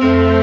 Música